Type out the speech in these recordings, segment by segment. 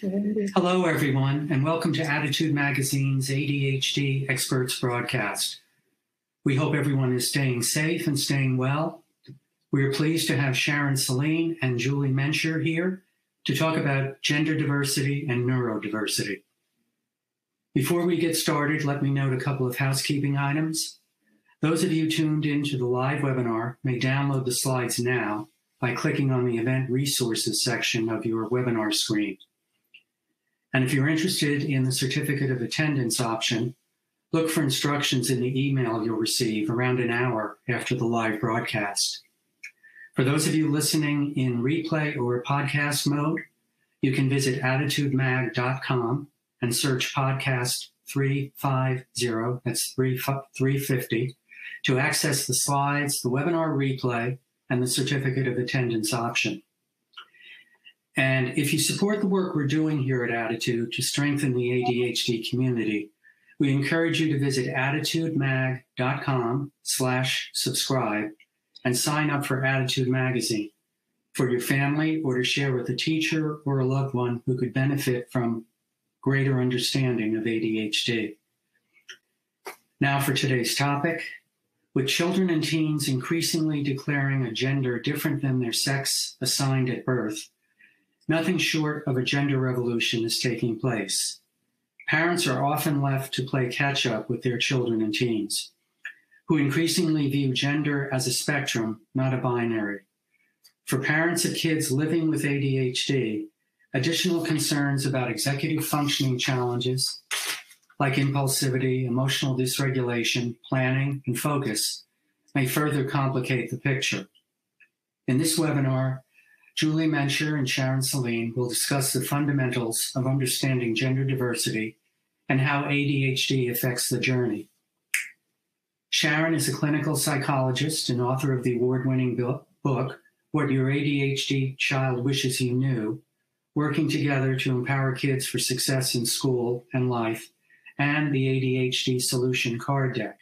Hello, everyone, and welcome to ADDitude Magazine's ADHD Experts broadcast. We hope everyone is staying safe and staying well. We are pleased to have Sharon Saline and Julie Mencher here to talk about gender diversity and neurodiversity. Before we get started, let me note a couple of housekeeping items. Those of you tuned into the live webinar may download the slides now by clicking on the Event Resources section of your webinar screen. And if you're interested in the certificate of attendance option, look for instructions in the email you'll receive around an hour after the live broadcast. For those of you listening in replay or podcast mode, you can visit additudemag.com and search podcast 350, that's 350, to access the slides, the webinar replay, and the certificate of attendance option. And if you support the work we're doing here at ADDitude to strengthen the ADHD community, we encourage you to visit additudemag.com slash subscribe and sign up for ADDitude Magazine for your family or to share with a teacher or a loved one who could benefit from greater understanding of ADHD. Now for today's topic. With children and teens increasingly declaring a gender different than their sex assigned at birth, Nothing short of a gender revolution is taking place. Parents are often left to play catch up with their children and teens, who increasingly view gender as a spectrum, not a binary. For parents of kids living with ADHD, additional concerns about executive functioning challenges like impulsivity, emotional dysregulation, planning, and focus may further complicate the picture. In this webinar, Julie Mencher and Sharon Saline will discuss the fundamentals of understanding gender diversity and how ADHD affects the journey. Sharon is a clinical psychologist and author of the award winning book, What Your ADHD Child Wishes You Knew, working together to empower kids for success in school and life, and the ADHD Solution Card Deck.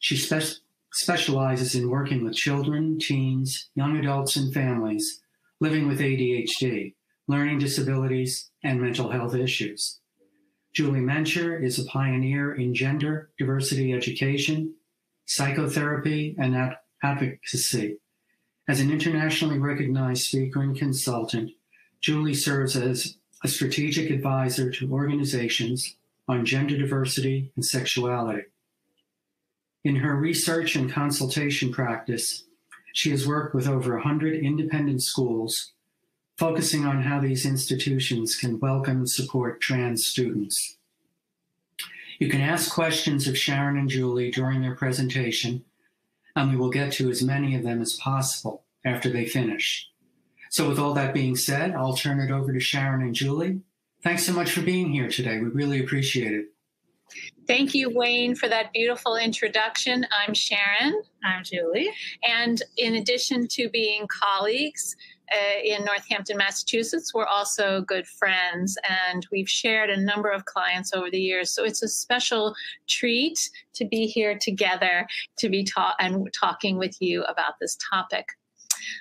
She spe- specializes in working with children, teens, young adults, and families living with ADHD, learning disabilities, and mental health issues. Julie Mencher is a pioneer in gender diversity education, psychotherapy, and advocacy. As an internationally recognized speaker and consultant, Julie serves as a strategic advisor to organizations on gender diversity and sexuality. In her research and consultation practice, she has worked with over 100 independent schools, focusing on how these institutions can welcome and support trans students. You can ask questions of Sharon and Julie during their presentation, and we will get to as many of them as possible after they finish. So, with all that being said, I'll turn it over to Sharon and Julie. Thanks so much for being here today. We really appreciate it. Thank you, Wayne, for that beautiful introduction. I'm Sharon. I'm Julie. And in addition to being colleagues uh, in Northampton, Massachusetts, we're also good friends and we've shared a number of clients over the years. So it's a special treat to be here together to be taught and talking with you about this topic.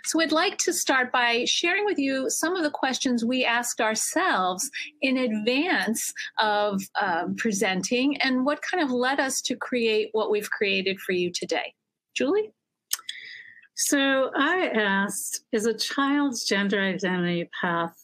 So would like to start by sharing with you some of the questions we asked ourselves in advance of um, presenting and what kind of led us to create what we've created for you today. Julie? So I asked, is a child's gender identity path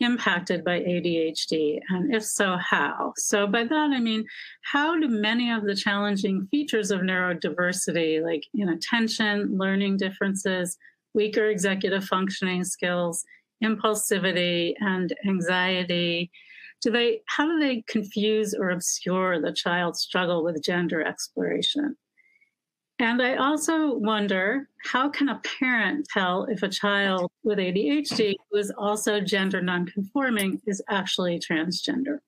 impacted by ADHD? And if so, how? So, by that, I mean, how do many of the challenging features of neurodiversity, like inattention, learning differences, weaker executive functioning skills, impulsivity, and anxiety? Do they, how do they confuse or obscure the child's struggle with gender exploration? And I also wonder how can a parent tell if a child with ADHD who is also gender nonconforming is actually transgender?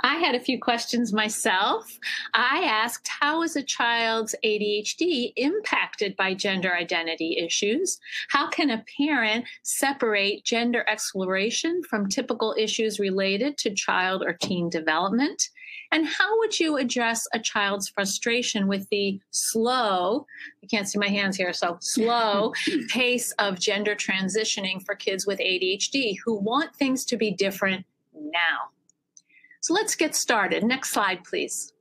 I had a few questions myself. I asked, how is a child's ADHD impacted by gender identity issues? How can a parent separate gender exploration from typical issues related to child or teen development? And how would you address a child's frustration with the slow, I can't see my hands here, so slow pace of gender transitioning for kids with ADHD who want things to be different now? So let's get started. Next slide, please.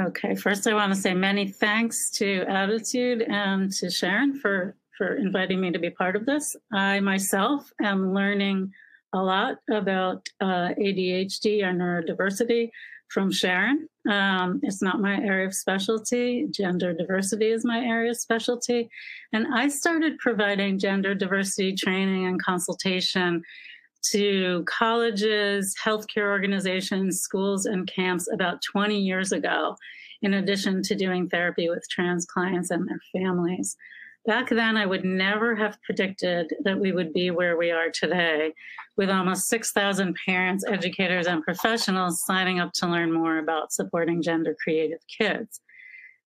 Okay, first I want to say many thanks to ADDitude and to Sharon for, for inviting me to be part of this. I myself am learning a lot about uh, ADHD or neurodiversity from Sharon. Um, it's not my area of specialty. Gender diversity is my area of specialty. And I started providing gender diversity training and consultation to colleges, healthcare organizations, schools, and camps about 20 years ago, in addition to doing therapy with trans clients and their families. Back then, I would never have predicted that we would be where we are today, with almost 6,000 parents, educators, and professionals signing up to learn more about supporting gender creative kids.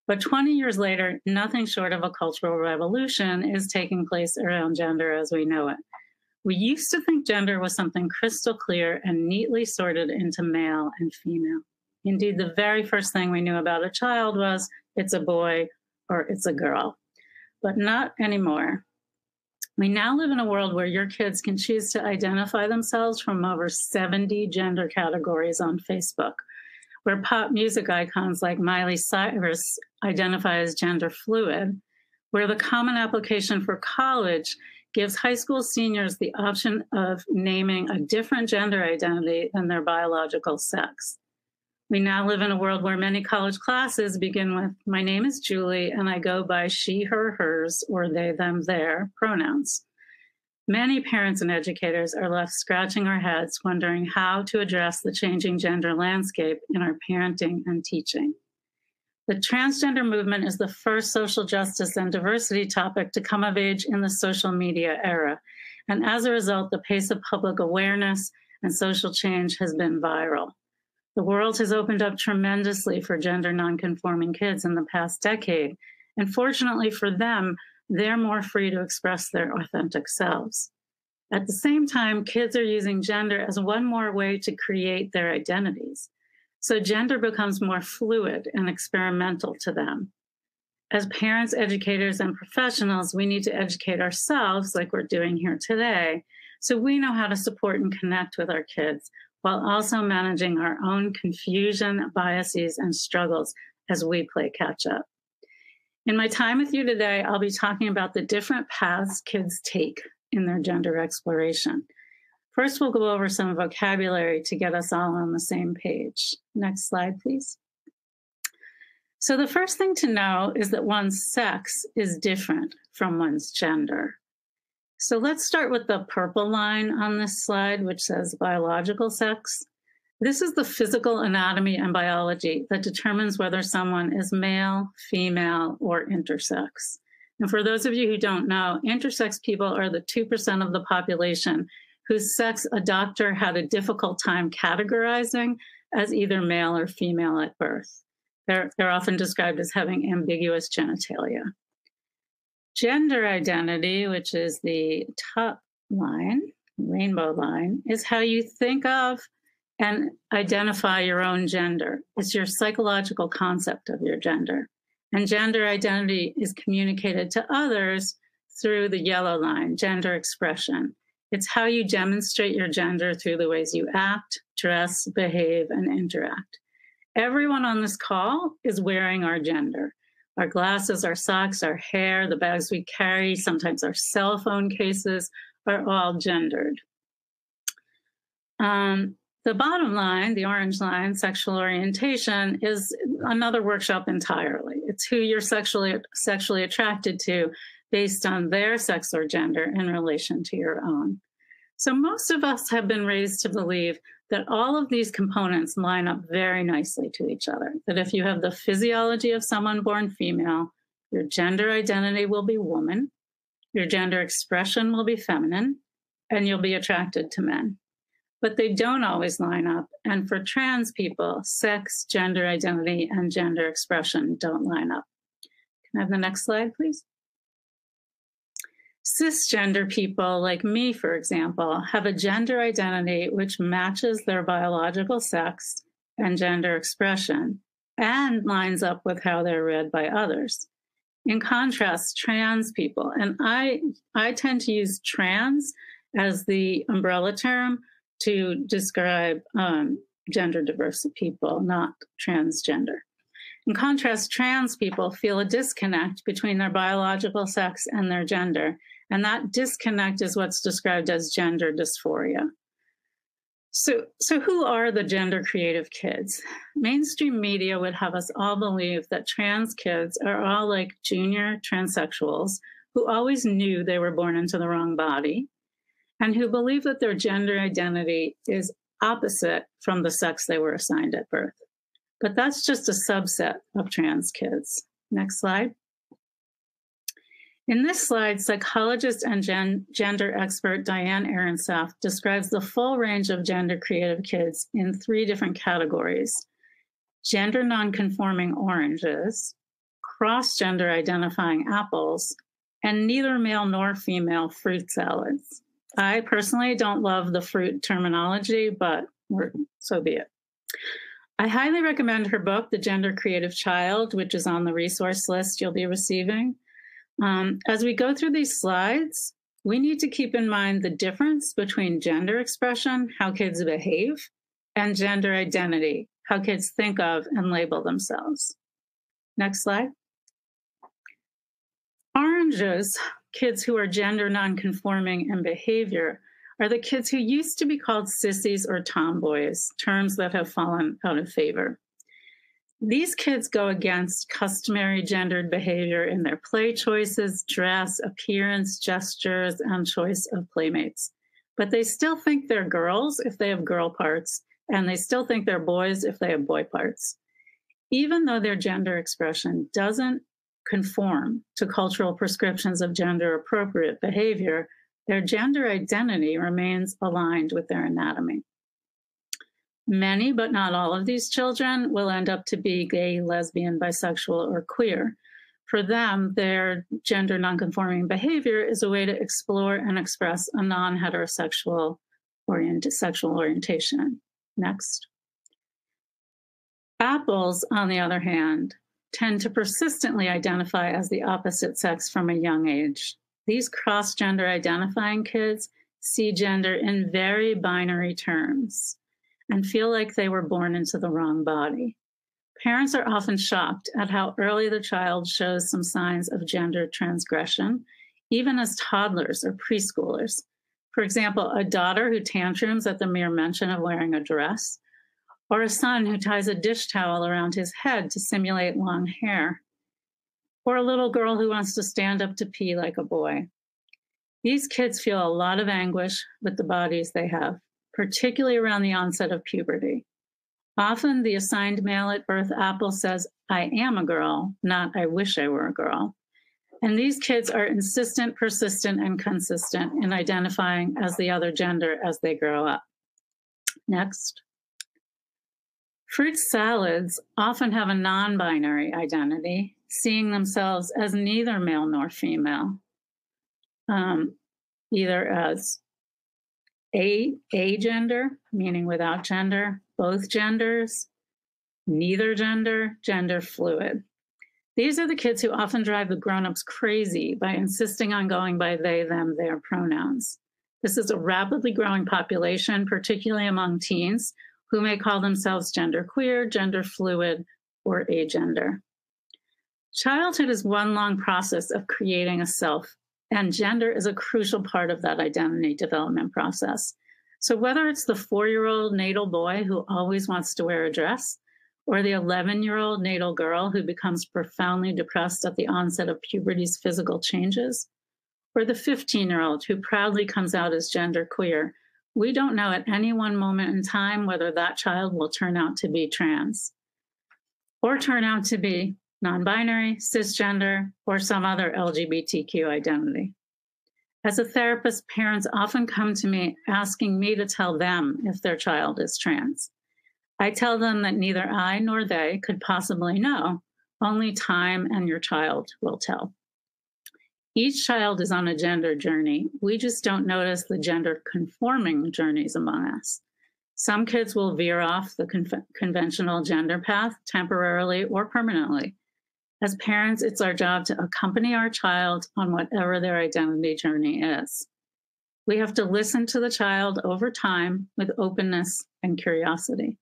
But 20 years later, nothing short of a cultural revolution is taking place around gender as we know it. We used to think gender was something crystal clear and neatly sorted into male and female. Indeed, the very first thing we knew about a child was it's a boy or it's a girl, but not anymore. We now live in a world where your kids can choose to identify themselves from over 70 gender categories on Facebook, where pop music icons like Miley Cyrus identify as gender fluid, where the common application for college gives high school seniors the option of naming a different gender identity than their biological sex. We now live in a world where many college classes begin with, My name is Julie, and I go by she, her, hers, or they, them, their pronouns. Many parents and educators are left scratching our heads, wondering how to address the changing gender landscape in our parenting and teaching. The transgender movement is the first social justice and diversity topic to come of age in the social media era. And as a result, the pace of public awareness and social change has been viral. The world has opened up tremendously for gender nonconforming kids in the past decade. And fortunately for them, they're more free to express their authentic selves. At the same time, kids are using gender as one more way to create their identities. So gender becomes more fluid and experimental to them. As parents, educators, and professionals, we need to educate ourselves, like we're doing here today, so we know how to support and connect with our kids while also managing our own confusion, biases, and struggles as we play catch up. In my time with you today, I'll be talking about the different paths kids take in their gender exploration. First, we'll go over some vocabulary to get us all on the same page. Next slide, please. So, the first thing to know is that one's sex is different from one's gender. So, let's start with the purple line on this slide, which says biological sex. This is the physical anatomy and biology that determines whether someone is male, female, or intersex. And for those of you who don't know, intersex people are the 2% of the population whose sex a doctor had a difficult time categorizing as either male or female at birth. They're, they're often described as having ambiguous genitalia. Gender identity, which is the top line, rainbow line, is how you think of and identify your own gender. It's your psychological concept of your gender. And gender identity is communicated to others through the yellow line, gender expression. It's how you demonstrate your gender through the ways you act, dress, behave, and interact. Everyone on this call is wearing our gender. Our glasses, our socks, our hair, the bags we carry, sometimes our cell phone cases are all gendered. Um, the bottom line, the orange line, sexual orientation, is another workshop entirely. It's who you're sexually sexually attracted to based on their sex or gender in relation to your own. So, most of us have been raised to believe that all of these components line up very nicely to each other. That if you have the physiology of someone born female, your gender identity will be woman, your gender expression will be feminine, and you'll be attracted to men. But they don't always line up. And for trans people, sex, gender identity, and gender expression don't line up. Can I have the next slide, please? Cisgender people, like me, for example, have a gender identity which matches their biological sex and gender expression and lines up with how they're read by others. In contrast, trans people, and I, I tend to use trans as the umbrella term to describe um, gender diverse people, not transgender. In contrast, trans people feel a disconnect between their biological sex and their gender, and that disconnect is what's described as gender dysphoria. So, so who are the gender creative kids? Mainstream media would have us all believe that trans kids are all like junior transsexuals who always knew they were born into the wrong body and who believe that their gender identity is opposite from the sex they were assigned at birth. But that's just a subset of trans kids. Next slide. In this slide, psychologist and gen- gender expert Diane Ehrensaft describes the full range of gender creative kids in three different categories gender nonconforming oranges, cross gender identifying apples, and neither male nor female fruit salads. I personally don't love the fruit terminology, but so be it. I highly recommend her book, The Gender Creative Child, which is on the resource list you'll be receiving. Um, as we go through these slides, we need to keep in mind the difference between gender expression, how kids behave, and gender identity, how kids think of and label themselves. Next slide. Oranges, kids who are gender nonconforming in behavior, are the kids who used to be called sissies or tomboys, terms that have fallen out of favor. These kids go against customary gendered behavior in their play choices, dress, appearance, gestures, and choice of playmates. But they still think they're girls if they have girl parts, and they still think they're boys if they have boy parts. Even though their gender expression doesn't conform to cultural prescriptions of gender appropriate behavior, their gender identity remains aligned with their anatomy. Many, but not all of these children will end up to be gay, lesbian, bisexual, or queer. For them, their gender nonconforming behavior is a way to explore and express a non heterosexual orient- sexual orientation. Next. Apples, on the other hand, tend to persistently identify as the opposite sex from a young age. These cross gender identifying kids see gender in very binary terms and feel like they were born into the wrong body. Parents are often shocked at how early the child shows some signs of gender transgression, even as toddlers or preschoolers. For example, a daughter who tantrums at the mere mention of wearing a dress, or a son who ties a dish towel around his head to simulate long hair, or a little girl who wants to stand up to pee like a boy. These kids feel a lot of anguish with the bodies they have, particularly around the onset of puberty. Often the assigned male at birth apple says, I am a girl, not I wish I were a girl. And these kids are insistent, persistent, and consistent in identifying as the other gender as they grow up. Next. Fruit salads often have a non binary identity, seeing themselves as neither male nor female, um, either as a, a gender, meaning without gender, both genders, neither gender, gender fluid. These are the kids who often drive the grown-ups crazy by insisting on going by they, them, their pronouns. This is a rapidly growing population, particularly among teens, who may call themselves genderqueer, gender fluid, or agender. Childhood is one long process of creating a self, and gender is a crucial part of that identity development process. So, whether it's the four year old natal boy who always wants to wear a dress, or the 11 year old natal girl who becomes profoundly depressed at the onset of puberty's physical changes, or the 15 year old who proudly comes out as genderqueer we don't know at any one moment in time whether that child will turn out to be trans or turn out to be non binary, cisgender, or some other LGBTQ identity. As a therapist, parents often come to me asking me to tell them if their child is trans. I tell them that neither I nor they could possibly know, only time and your child will tell. Each child is on a gender journey. We just don't notice the gender conforming journeys among us. Some kids will veer off the con- conventional gender path temporarily or permanently. As parents, it's our job to accompany our child on whatever their identity journey is. We have to listen to the child over time with openness and curiosity.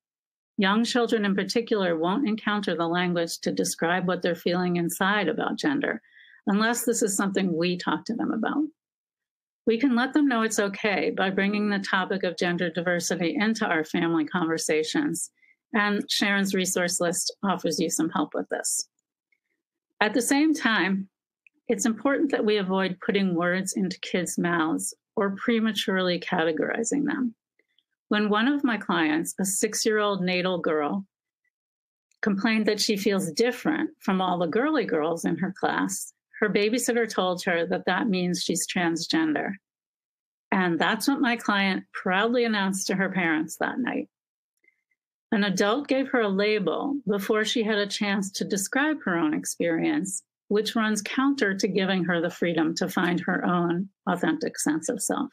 Young children, in particular, won't encounter the language to describe what they're feeling inside about gender unless this is something we talk to them about. We can let them know it's okay by bringing the topic of gender diversity into our family conversations, and Sharon's resource list offers you some help with this. At the same time, it's important that we avoid putting words into kids' mouths or prematurely categorizing them. When one of my clients, a six year old natal girl, complained that she feels different from all the girly girls in her class, her babysitter told her that that means she's transgender. And that's what my client proudly announced to her parents that night. An adult gave her a label before she had a chance to describe her own experience, which runs counter to giving her the freedom to find her own authentic sense of self.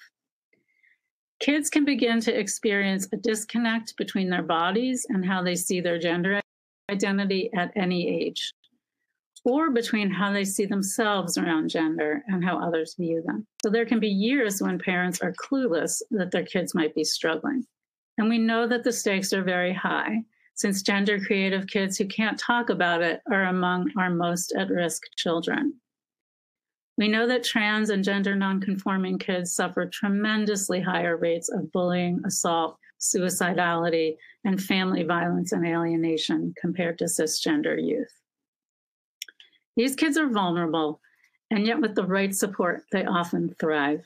Kids can begin to experience a disconnect between their bodies and how they see their gender identity at any age or between how they see themselves around gender and how others view them. So there can be years when parents are clueless that their kids might be struggling. And we know that the stakes are very high since gender creative kids who can't talk about it are among our most at risk children. We know that trans and gender nonconforming kids suffer tremendously higher rates of bullying, assault, suicidality, and family violence and alienation compared to cisgender youth. These kids are vulnerable, and yet with the right support, they often thrive.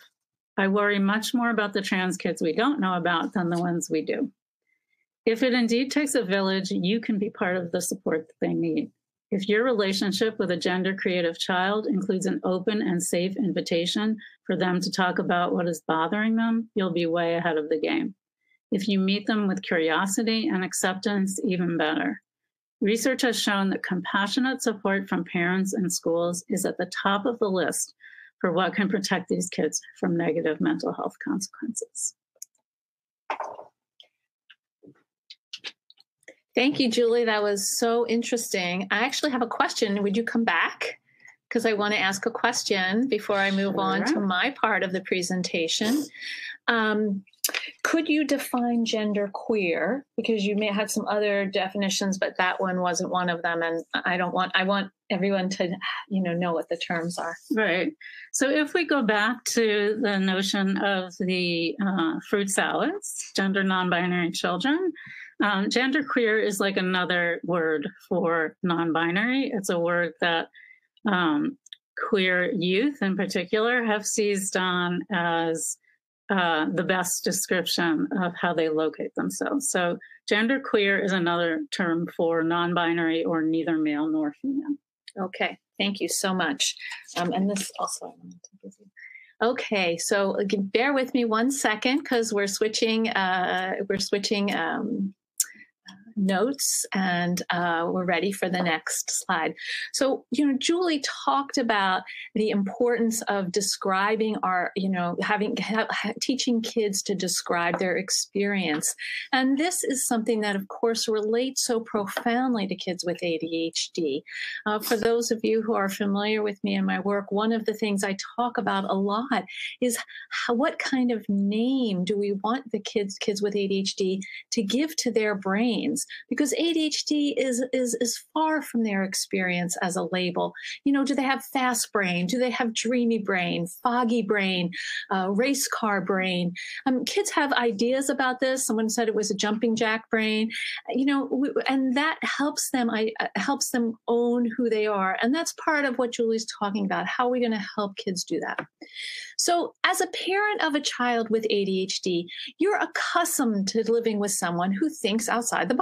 I worry much more about the trans kids we don't know about than the ones we do. If it indeed takes a village, you can be part of the support that they need. If your relationship with a gender creative child includes an open and safe invitation for them to talk about what is bothering them, you'll be way ahead of the game. If you meet them with curiosity and acceptance, even better. Research has shown that compassionate support from parents and schools is at the top of the list for what can protect these kids from negative mental health consequences. Thank you, Julie. That was so interesting. I actually have a question. Would you come back? Because I want to ask a question before I move sure. on to my part of the presentation. Um, could you define gender queer? Because you may have some other definitions, but that one wasn't one of them. And I don't want, I want everyone to, you know, know what the terms are. Right. So if we go back to the notion of the uh, fruit salads, gender non-binary children, um, gender queer is like another word for non-binary. It's a word that um, queer youth in particular have seized on as uh, the best description of how they locate themselves. So, genderqueer is another term for non binary or neither male nor female. Okay, thank you so much. Um, and this also, Okay, so bear with me one second because we're switching. Uh, we're switching um, notes and uh, we're ready for the next slide. So, you know, Julie talked about the importance of describing our, you know, having ha, teaching kids to describe their experience. And this is something that, of course, relates so profoundly to kids with ADHD. Uh, for those of you who are familiar with me and my work, one of the things I talk about a lot is how, what kind of name do we want the kids, kids with ADHD to give to their brains? Because ADHD is, is, is far from their experience as a label. You know, do they have fast brain? Do they have dreamy brain, foggy brain, uh, race car brain? Um, kids have ideas about this. Someone said it was a jumping jack brain, you know, and that helps them, I, uh, helps them own who they are. And that's part of what Julie's talking about. How are we going to help kids do that? So, as a parent of a child with ADHD, you're accustomed to living with someone who thinks outside the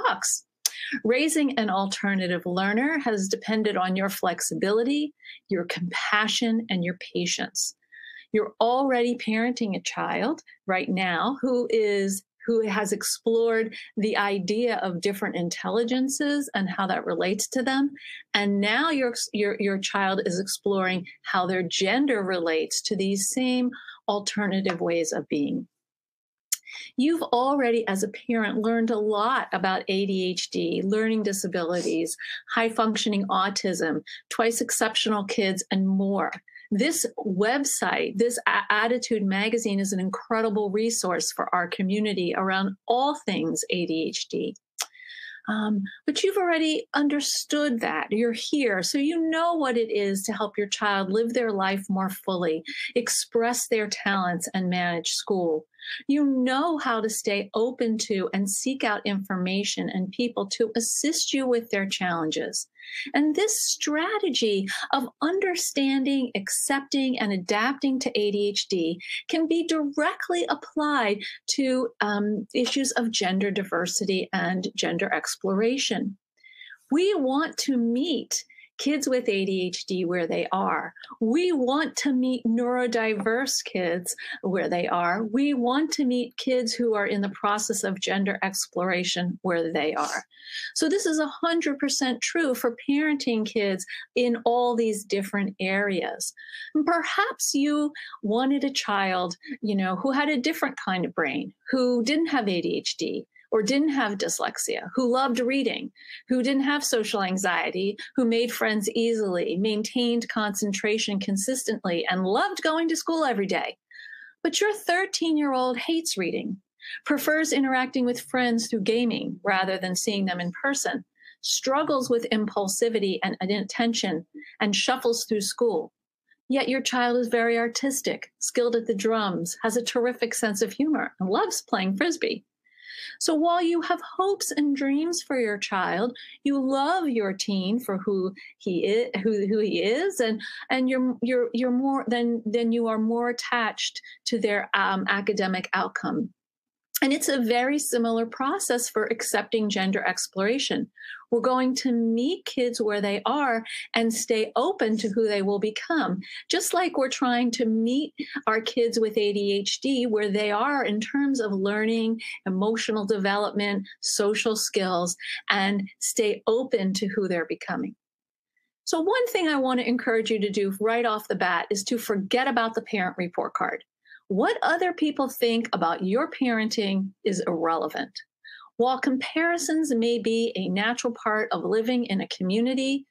Raising an alternative learner has depended on your flexibility, your compassion, and your patience. You're already parenting a child right now who is who has explored the idea of different intelligences and how that relates to them. And now your, your, your child is exploring how their gender relates to these same alternative ways of being. You've already, as a parent, learned a lot about ADHD, learning disabilities, high functioning autism, twice exceptional kids, and more. This website, this ADDitude magazine, is an incredible resource for our community around all things ADHD. Um, but you've already understood that. You're here. So you know what it is to help your child live their life more fully, express their talents, and manage school. You know how to stay open to and seek out information and people to assist you with their challenges. And this strategy of understanding, accepting, and adapting to ADHD can be directly applied to um, issues of gender diversity and gender exploration. We want to meet kids with ADHD where they are. We want to meet neurodiverse kids where they are. We want to meet kids who are in the process of gender exploration where they are. So this is 100% true for parenting kids in all these different areas. And perhaps you wanted a child, you know, who had a different kind of brain, who didn't have ADHD, or didn't have dyslexia, who loved reading, who didn't have social anxiety, who made friends easily, maintained concentration consistently, and loved going to school every day. But your 13 year old hates reading, prefers interacting with friends through gaming rather than seeing them in person, struggles with impulsivity and inattention, and shuffles through school. Yet your child is very artistic, skilled at the drums, has a terrific sense of humor, and loves playing frisbee. So while you have hopes and dreams for your child, you love your teen for who he is, who, who he is, and and you're you're you're more than than you are more attached to their um, academic outcome. And it's a very similar process for accepting gender exploration. We're going to meet kids where they are and stay open to who they will become. Just like we're trying to meet our kids with ADHD where they are in terms of learning, emotional development, social skills, and stay open to who they're becoming. So, one thing I want to encourage you to do right off the bat is to forget about the parent report card. What other people think about your parenting is irrelevant. While comparisons may be a natural part of living in a community,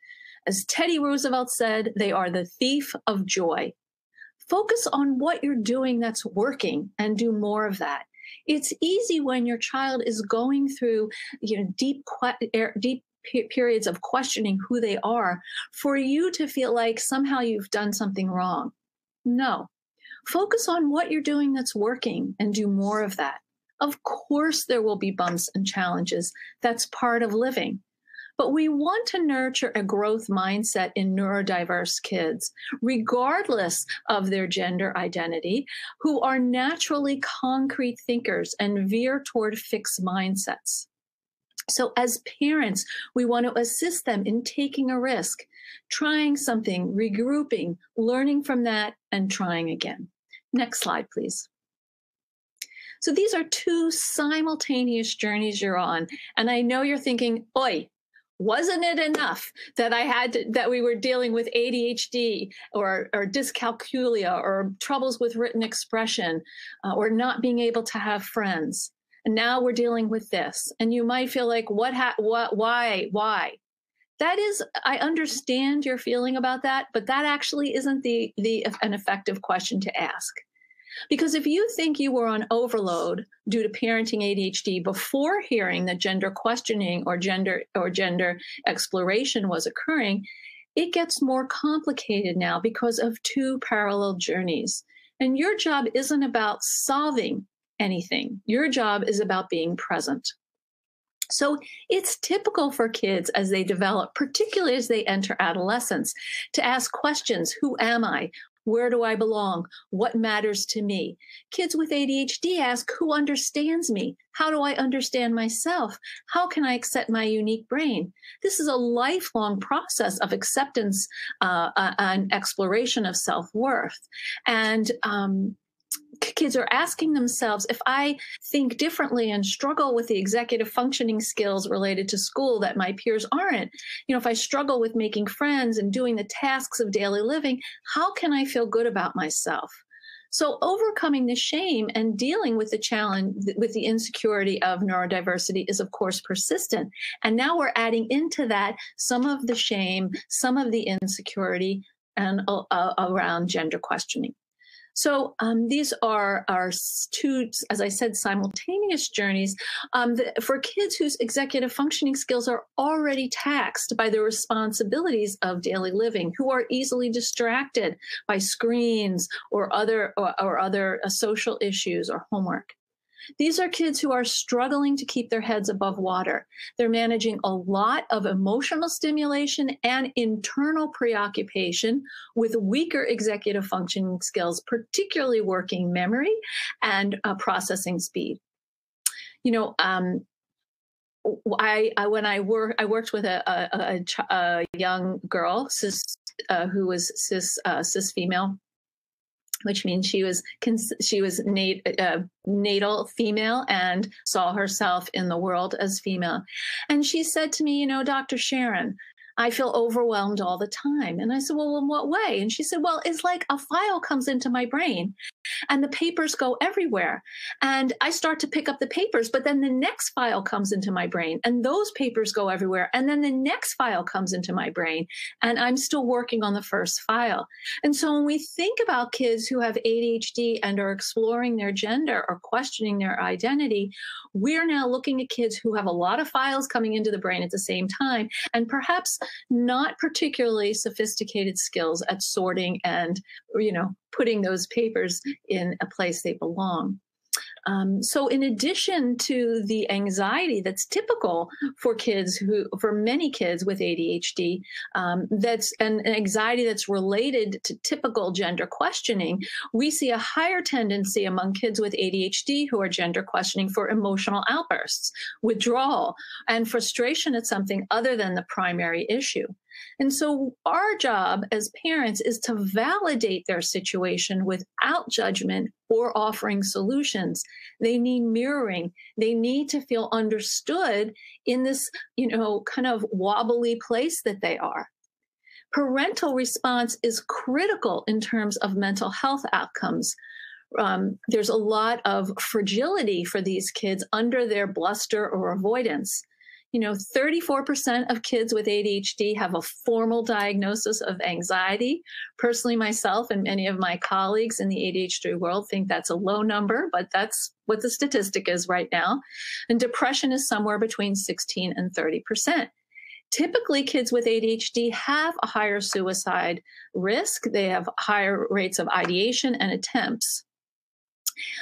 as Teddy Roosevelt said, they are the thief of joy. Focus on what you're doing that's working and do more of that. It's easy when your child is going through, you know, deep, er, deep periods of questioning who they are for you to feel like somehow you've done something wrong. No, Focus on what you're doing that's working and do more of that. Of course, there will be bumps and challenges. That's part of living. But we want to nurture a growth mindset in neurodiverse kids, regardless of their gender identity, who are naturally concrete thinkers and veer toward fixed mindsets. So, as parents, we want to assist them in taking a risk, trying something, regrouping, learning from that, and trying again. Next slide, please. So these are two simultaneous journeys you're on. And I know you're thinking, oi, wasn't it enough that I had to, that we were dealing with ADHD or, or dyscalculia or troubles with written expression uh, or not being able to have friends? And now we're dealing with this. And you might feel like, what, ha- what, why, why? that is i understand your feeling about that but that actually isn't the the an effective question to ask because if you think you were on overload due to parenting ADHD before hearing that gender questioning or gender or gender exploration was occurring, it gets more complicated now because of two parallel journeys. And your job isn't about solving anything. Your job is about being present. So it's typical for kids as they develop, particularly as they enter adolescence, to ask questions Who am I? Where do I belong? What matters to me? Kids with ADHD ask, Who understands me? How do I understand myself? How can I accept my unique brain? This is a lifelong process of acceptance uh, uh, and exploration of self worth. And um, kids are asking themselves if I think differently and struggle with the executive functioning skills related to school that my peers aren't, you know, if I struggle with making friends and doing the tasks of daily living, how can I feel good about myself? So, overcoming the shame and dealing with the challenge, with the insecurity of neurodiversity is, of course, persistent. And now we're adding into that some of the shame, some of the insecurity, and uh, around gender questioning. So um, these are our two, as I said, simultaneous journeys um, for kids whose executive functioning skills are already taxed by the responsibilities of daily living, who are easily distracted by screens or other or, or other uh, social issues or homework. These are kids who are struggling to keep their heads above water. They're managing a lot of emotional stimulation and internal preoccupation with weaker executive functioning skills, particularly working memory and uh, processing speed. You know, um, I, I, when I work I worked with a, a, a, a young girl uh, who was cis uh, cis female which means she was she was nat- uh, natal female and saw herself in the world as female and she said to me you know dr sharon I feel overwhelmed all the time. And I said, Well, in what way? And she said, Well, it's like a file comes into my brain and the papers go everywhere. And I start to pick up the papers, but then the next file comes into my brain and those papers go everywhere. And then the next file comes into my brain and I'm still working on the first file. And so when we think about kids who have ADHD and are exploring their gender or questioning their identity, we're now looking at kids who have a lot of files coming into the brain at the same time and perhaps not particularly sophisticated skills at sorting and, you know, putting those papers in a place they belong. Um, so, in addition to the anxiety that's typical for kids who, for many kids with ADHD, um, that's an, an, anxiety that's related to typical gender questioning, we see a higher tendency among kids with ADHD who are gender questioning for emotional outbursts, withdrawal, and frustration at something other than the primary issue. And so, our job as parents is to validate their situation without judgment or offering solutions. They need mirroring. They need to feel understood in this, you know, kind of wobbly place that they are. Parental response is critical in terms of mental health outcomes. Um, there's a lot of fragility for these kids under their bluster or avoidance you know 34% of kids with adhd have a formal diagnosis of anxiety personally myself and many of my colleagues in the adhd world think that's a low number but that's what the statistic is right now and depression is somewhere between 16 and 30% typically kids with ADHD have a higher suicide risk. They have higher rates of ideation and attempts.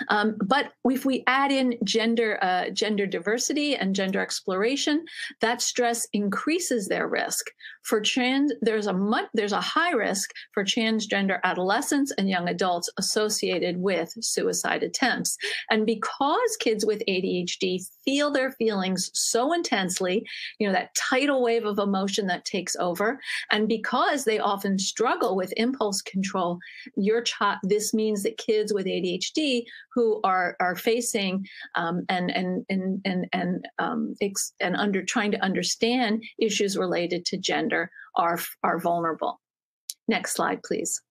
Um, but if we add in gender uh, gender diversity and gender exploration, that stress increases their risk. For trans, there's a much, there's a high risk for transgender adolescents and young adults associated with suicide attempts. And because kids with ADHD feel their feelings so intensely, you know that tidal wave of emotion that takes over, and because they often struggle with impulse control, your child. This means that kids with ADHD who are are facing um, and and and and and um, ex- and under trying to understand issues related to gender are are vulnerable. Next slide, please.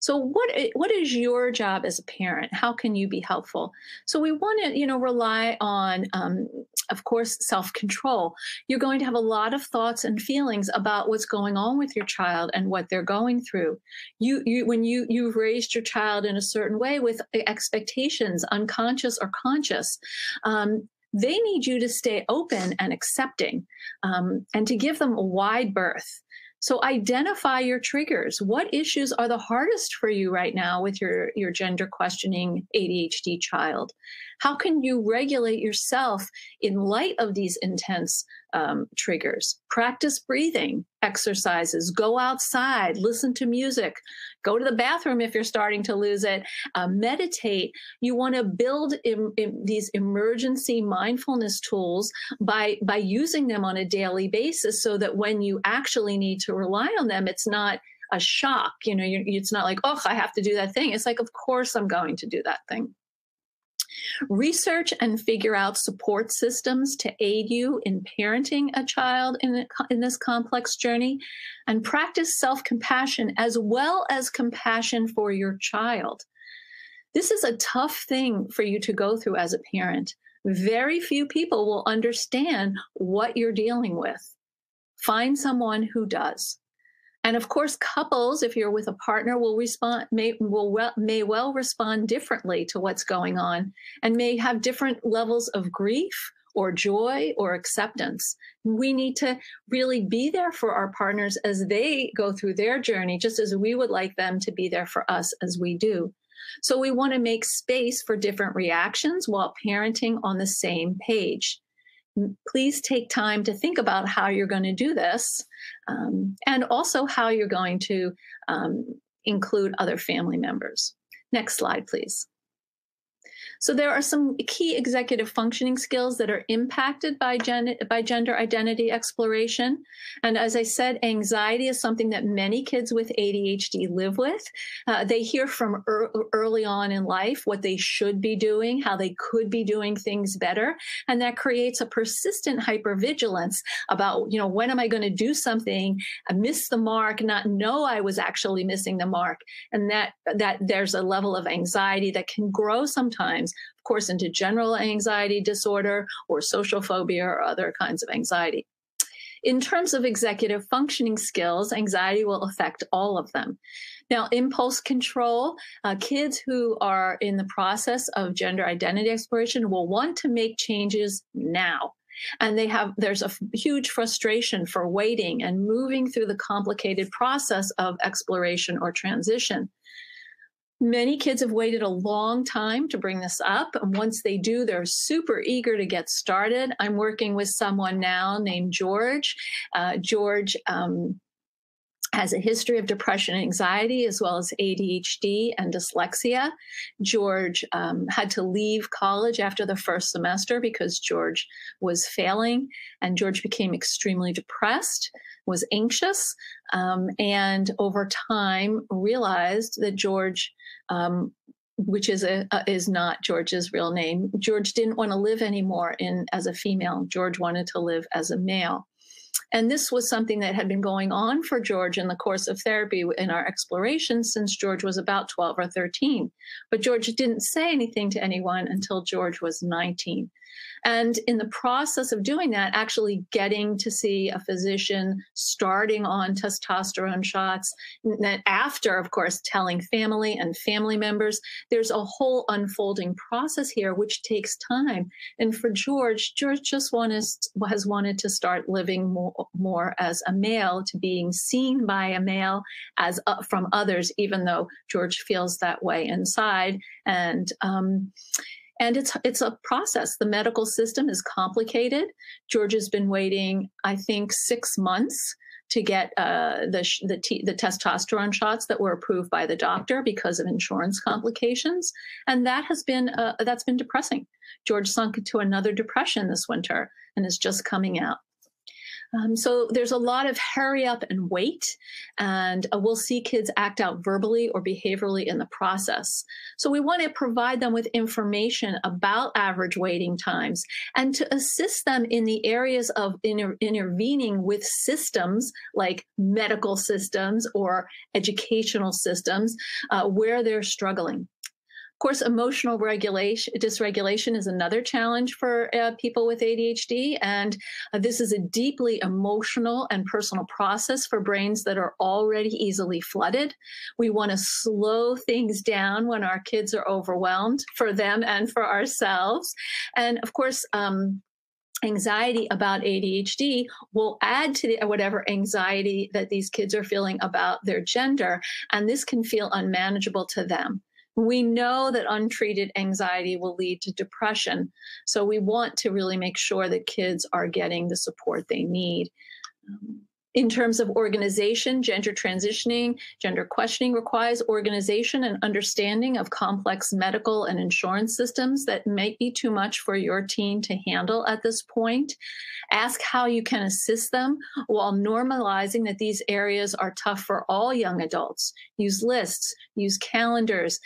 So what what is your job as a parent? How can you be helpful? So we want to you know rely on um, of course self control. You're going to have a lot of thoughts and feelings about what's going on with your child and what they're going through. You you when you you've raised your child in a certain way with expectations, unconscious or conscious. Um, they need you to stay open and accepting um, and to give them a wide berth so identify your triggers. What issues are the hardest for you right now with your, your gender questioning ADHD child? How can you regulate yourself in light of these intense um, triggers? Practice breathing exercises, go outside, listen to music, go to the bathroom if you're starting to lose it, uh, meditate. You want to build in, in these emergency mindfulness tools by, by using them on a daily basis so that when you actually need to rely on them, it's not a shock. You know, it's not like, oh, I have to do that thing. It's like, of course I'm going to do that thing. Research and figure out support systems to aid you in parenting a child in, in this complex journey, and practice self compassion as well as compassion for your child. This is a tough thing for you to go through as a parent. Very few people will understand what you're dealing with. Find someone who does. And of course, couples, if you're with a partner, will respond may will well, may well respond differently to what's going on, and may have different levels of grief or joy or acceptance. We need to really be there for our partners as they go through their journey, just as we would like them to be there for us as we do. So we want to make space for different reactions while parenting on the same page please take time to think about how you're going to do this um, and also how you're going to um, include other family members. Next slide, please. So there are some key executive functioning skills that are impacted by, gen- by gender identity exploration. And as I said, anxiety is something that many kids with ADHD live with. Uh, they hear from er- early on in life what they should be doing, how they could be doing things better. And that creates a persistent hypervigilance about, you know, when am I going to do something, I miss the mark, not know I was actually missing the mark. And that, that there's a level of anxiety that can grow sometimes course, into general anxiety disorder or social phobia or other kinds of anxiety. In terms of executive functioning skills, anxiety will affect all of them. Now, impulse control, uh, kids who are in the process of gender identity exploration will want to make changes now. And they have, there's a huge frustration for waiting and moving through the complicated process of exploration or transition. Many kids have waited a long time to bring this up. And once they do, they're super eager to get started. I'm working with someone now named George. Uh, George, um, has a history of depression and anxiety, as well as ADHD and dyslexia. George um, had to leave college after the first semester because George was failing, and George became extremely depressed, was anxious, um, and over time realized that George. Um, which is a, uh, is not George's real name. George didn't want to live anymore in as a female. George wanted to live as a male. And this was something that had been going on for George in the course of therapy in our exploration since George was about 12 or 13. But George didn't say anything to anyone until George was 19. And in the process of doing that, actually getting to see a physician, starting on testosterone shots, then after, of course, telling family and family members, there's a whole unfolding process here, which takes time. And for George, George just wanted, has wanted to start living more, more as a male, to being seen by a male as uh, from others, even though George feels that way inside. And um, and it's it's a process the medical system is complicated george has been waiting i think six months to get uh, the the, t- the testosterone shots that were approved by the doctor because of insurance complications, and that has been uh, that's been depressing. George sunk into another depression this winter and is just coming out. Um, so there's a lot of hurry up and wait, and uh, we'll see kids act out verbally or behaviorally in the process. So we want to provide them with information about average waiting times and to assist them in the areas of inter- intervening with systems like medical systems or educational systems uh, where they're struggling. Of course, emotional regulation, dysregulation is another challenge for uh, people with ADHD. And uh, this is a deeply emotional and personal process for brains that are already easily flooded. We want to slow things down when our kids are overwhelmed for them and for ourselves. And of course, um, anxiety about ADHD will add to the, whatever anxiety that these kids are feeling about their gender. And this can feel unmanageable to them. We know that untreated anxiety will lead to depression. So we want to really make sure that kids are getting the support they need. Um, In terms of organization, gender transitioning, gender questioning requires organization and understanding of complex medical and insurance systems that may be too much for your teen to handle at this point. Ask how you can assist them while normalizing that these areas are tough for all young adults. Use lists, use calendars,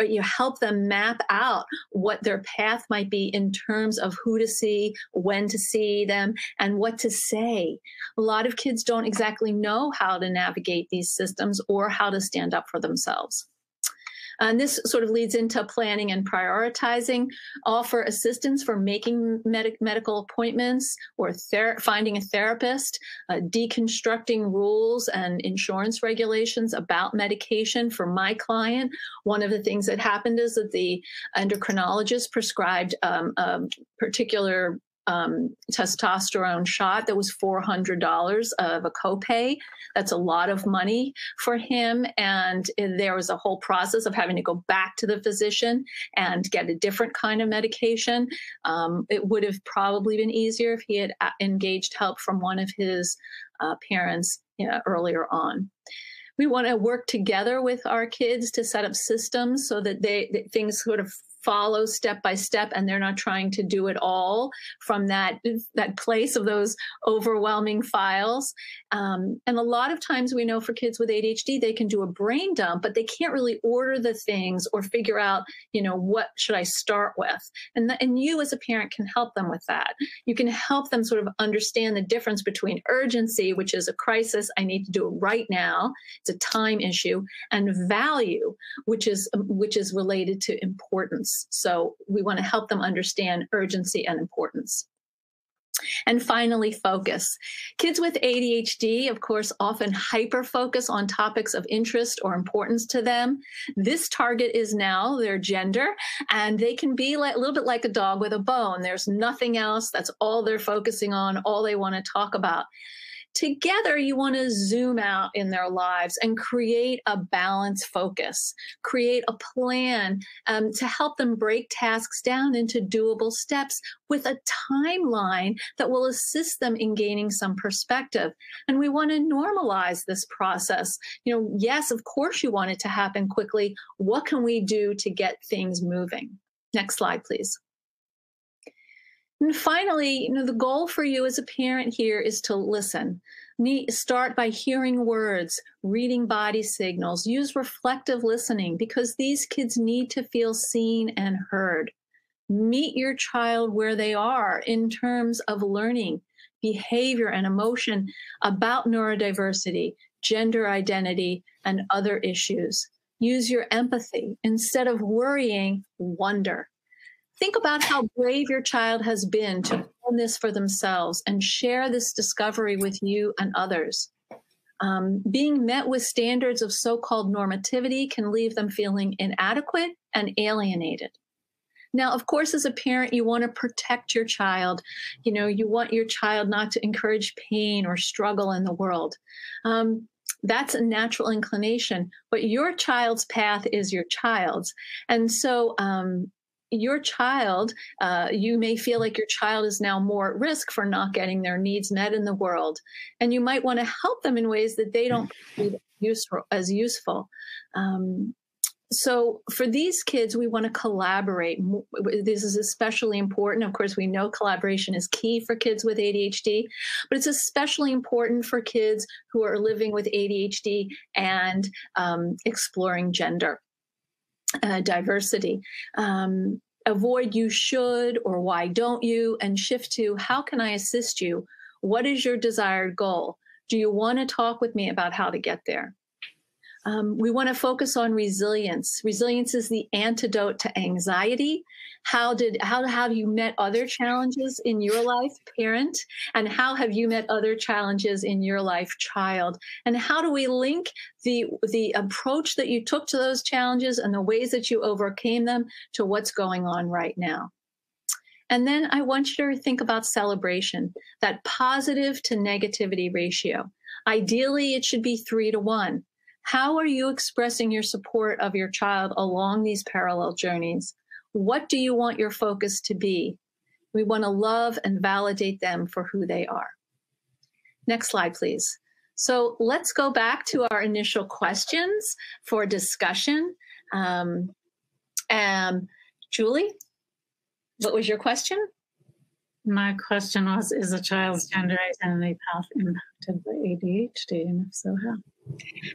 you help them map out what their path might be in terms of who to see, when to see them, and what to say. A lot of kids don't exactly know how to navigate these systems or how to stand up for themselves. And this sort of leads into planning and prioritizing, offer assistance for making med- medical appointments or finding a therapist, uh, deconstructing rules and insurance regulations about medication for my client. One of the things that happened is that the endocrinologist prescribed um, a particular um, testosterone shot that was $400 of a copay. That's a lot of money for him. And there was a whole process of having to go back to the physician and get a different kind of medication. Um, it would have probably been easier if he had uh, engaged help from one of his uh, parents you know, earlier on we want to work together with our kids to set up systems so that they that things sort of follow step by step and they're not trying to do it all from that that place of those overwhelming files. Um, and a lot of times we know for kids with adhd they can do a brain dump but they can't really order the things or figure out you know what should i start with. And, and you as a parent can help them with that. You can help them sort of understand the difference between urgency which is a crisis i need to do it right now it's a time issue and value which is which is related to importance so we want to help them understand urgency and importance. And finally, focus. Kids with ADHD, of course, often hyper focus on topics of interest or importance to them. This target is now their gender, and they can be like, a little bit like a dog with a bone. There's nothing else. That's all they're focusing on, all they want to talk about together you want to zoom out in their lives and create a balanced focus create a plan um, to help them break tasks down into doable steps with a timeline that will assist them in gaining some perspective. And we want to normalize this process. You know yes of course you want it to happen quickly. What can we do to get things moving? Next slide please and finally, you know, the goal for you as a parent here is to listen. Start by hearing words, reading body signals, use reflective listening because these kids need to feel seen and heard. Meet your child where they are in terms of learning, behavior, and emotion about neurodiversity, gender identity, and other issues. Use your empathy. Instead of worrying, wonder. Think about how brave your child has been to own this for themselves and share this discovery with you and others. Um, being met with standards of so called normativity can leave them feeling inadequate and alienated. Now, of course, as a parent, you want to protect your child. You know, you want your child not to encourage pain or struggle in the world. Um, that's a natural inclination, but your child's path is your child's. And so, um, your child, uh, you may feel like your child is now more at risk for not getting their needs met in the world. And you might want to help them in ways that they don't see useful, as useful. Um, so for these kids, we want to collaborate. This is especially important. Of course, we know collaboration is key for kids with ADHD, but it's especially important for kids who are living with ADHD and um, exploring gender uh, diversity. Um, avoid you should or why don't you, and shift to how can I assist you? What is your desired goal? Do you want to talk with me about how to get there? Um, we want to focus on resilience. Resilience is the antidote to anxiety. How did how have you met other challenges in your life, parent? And how have you met other challenges in your life, child? And how do we link the the approach that you took to those challenges and the ways that you overcame them to what's going on right now? And then I want you to think about celebration, that positive to negativity ratio. Ideally, it should be three to one. How are you expressing your support of your child along these parallel journeys? What do you want your focus to be? We want to love and validate them for who they are. Next slide, please. So let's go back to our initial questions for discussion. Um, um, Julie, what was your question? My question was Is a child's gender identity path impacted by ADHD? And if so, how?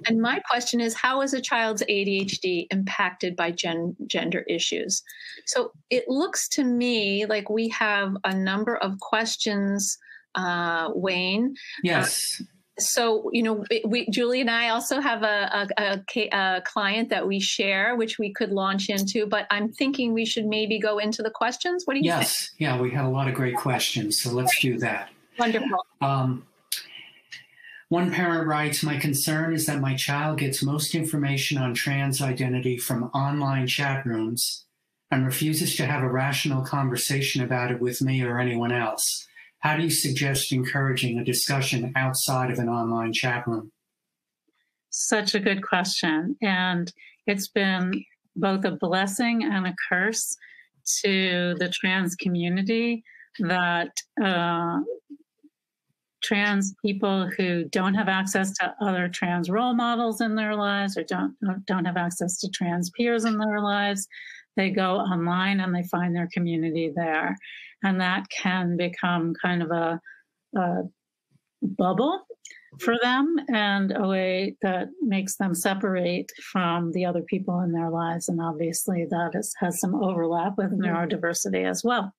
And my question is How is a child's ADHD impacted by gen- gender issues? So it looks to me like we have a number of questions, uh, Wayne. Yes. Uh, so you know we julie and i also have a, a, a, a, client that we share which we could launch into but i'm thinking we should maybe go into the questions what do you think? yes think? yeah we had a lot of great questions so let's do that wonderful um, one parent writes my concern is that my child gets most information on trans identity from online chat rooms and refuses to have a rational conversation about it with me or anyone else how do you suggest encouraging a discussion outside of an online chat room? Such a good question. And it's been both a blessing and a curse to the trans community that uh, trans people who don't have access to other trans role models in their lives or don't don't have access to trans peers in their lives they go online and they find their community there and that can become kind of a, a bubble for them and a way that makes them separate from the other people in their lives. And obviously, that is, has some overlap with mm-hmm. neurodiversity as well.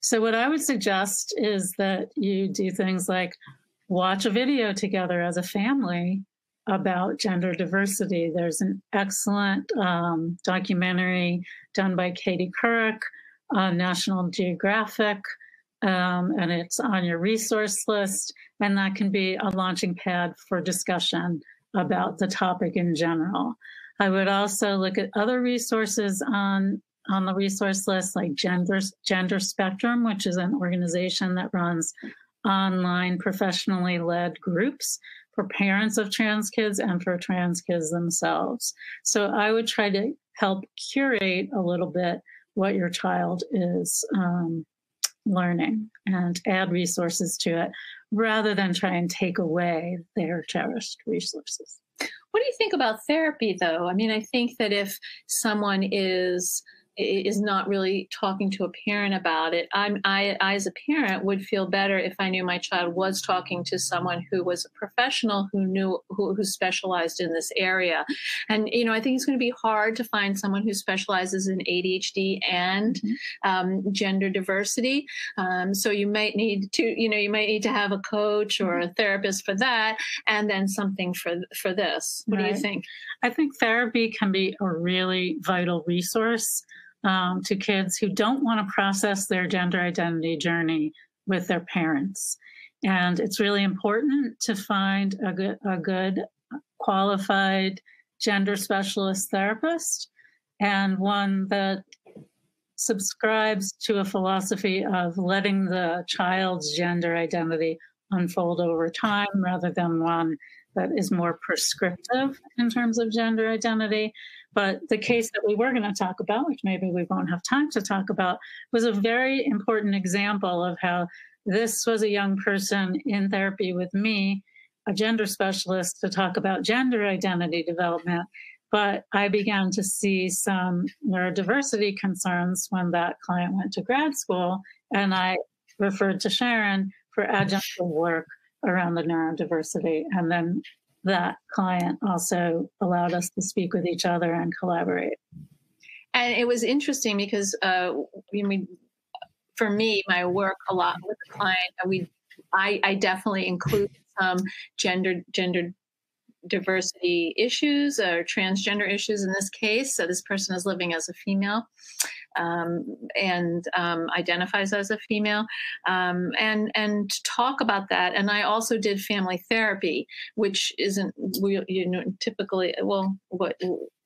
So, what I would suggest is that you do things like watch a video together as a family about gender diversity. There's an excellent um, documentary done by Katie Couric on National Geographic, um, and it's on your resource list. And that can be a launching pad for discussion about the topic in general. I would also look at other resources on on the resource list, like Gender Gender Spectrum, which is an organization that runs online professionally led groups for parents of trans kids and for trans kids themselves. So I would try to help curate a little bit what your child is um, learning and add resources to it rather than try and take away their cherished resources. What do you think about therapy, though? I mean, I think that if someone is is not really talking to a parent about it. I'm, I, I, as a parent, would feel better if I knew my child was talking to someone who was a professional who knew who, who specialized in this area. And you know, I think it's going to be hard to find someone who specializes in ADHD and mm-hmm. um, gender diversity. Um, so you might need to, you know, you might need to have a coach or a therapist for that, and then something for for this. What right. do you think? I think therapy can be a really vital resource um, to kids who don't want to process their gender identity journey with their parents. And it's really important to find a good, a good qualified gender specialist therapist and one that subscribes to a philosophy of letting the child's gender identity unfold over time rather than one that is more prescriptive in terms of gender identity. But the case that we were going to talk about, which maybe we won't have time to talk about, was a very important example of how this was a young person in therapy with me, a gender specialist, to talk about gender identity development. But I began to see some neurodiversity concerns when that client went to grad school, and I referred to Sharon for adjunctive work around the neurodiversity. And then that client also allowed us to speak with each other and collaborate. And it was interesting because uh, we, for me, my work a lot with the client, we, I, I definitely include some gender gender diversity issues or transgender issues in this case. So this person is living as a female um, and um, identifies as a female, um, and and talk about that. And I also did family therapy, which isn't we you know typically well what.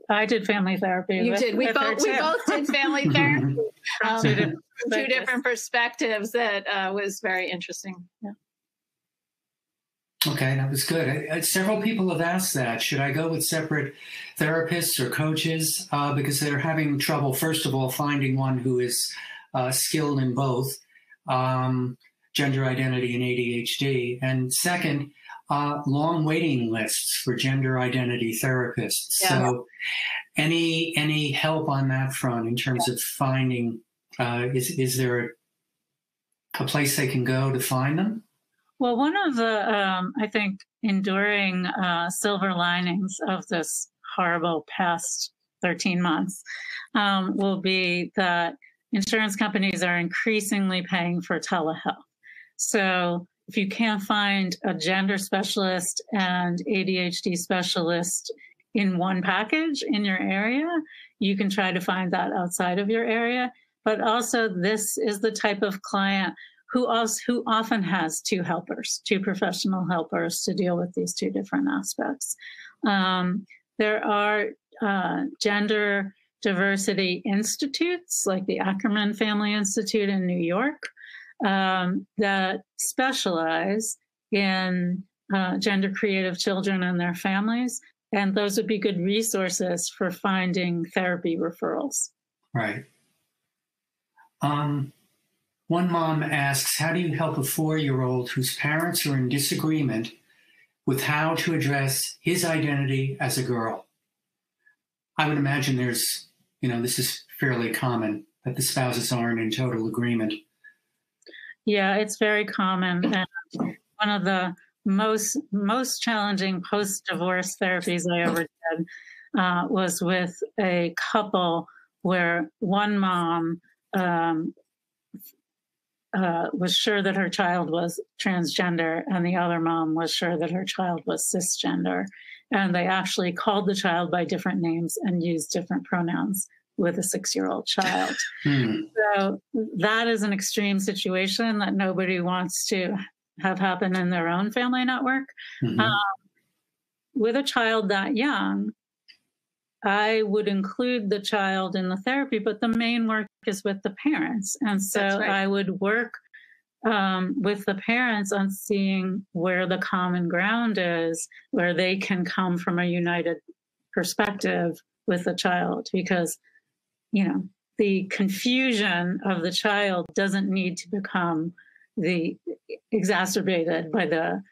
I did family therapy. You with, did. We both we both did family therapy. Um, two, different two different perspectives that uh, was very interesting. Yeah. Okay, that was good. I, I, several people have asked that. Should I go with separate therapists or coaches? Uh, because they're having trouble, first of all, finding one who is uh, skilled in both um, gender identity and ADHD. And second, uh, long waiting lists for gender identity therapists. Yeah. So, any any help on that front in terms of finding? Uh, is is there a, a place they can go to find them? Well, one of the um, I think enduring uh, silver linings of this horrible past 13 months um, will be that insurance companies are increasingly paying for telehealth. So if you can't find a gender specialist and ADHD specialist in one package in your area, you can try to find that outside of your area. But also, this is the type of client who also who often has two helpers, two professional helpers to deal with these two different aspects. Um, there are uh, gender diversity institutes like the Ackerman Family Institute in New York um, that specialize in uh, gender creative children and their families. And those would be good resources for finding therapy referrals. Right. Um, one mom asks How do you help a four year old whose parents are in disagreement with how to address his identity as a girl? I would imagine there's, you know, this is fairly common that the spouses aren't in total agreement. Yeah, it's very common. And one of the most most challenging post divorce therapies I ever did uh, was with a couple where one mom um, uh, was sure that her child was transgender, and the other mom was sure that her child was cisgender. And they actually called the child by different names and used different pronouns with a six year old child. Hmm. So that is an extreme situation that nobody wants to have happen in their own family network. Mm-hmm. Um, with a child that young, I would include the child in the therapy, but the main work is with the parents. And so right. I would work um, with the parents on seeing where the common ground is, where they can come from a united perspective with the child. Because you know, the confusion of the child doesn't need to become the exacerbated by the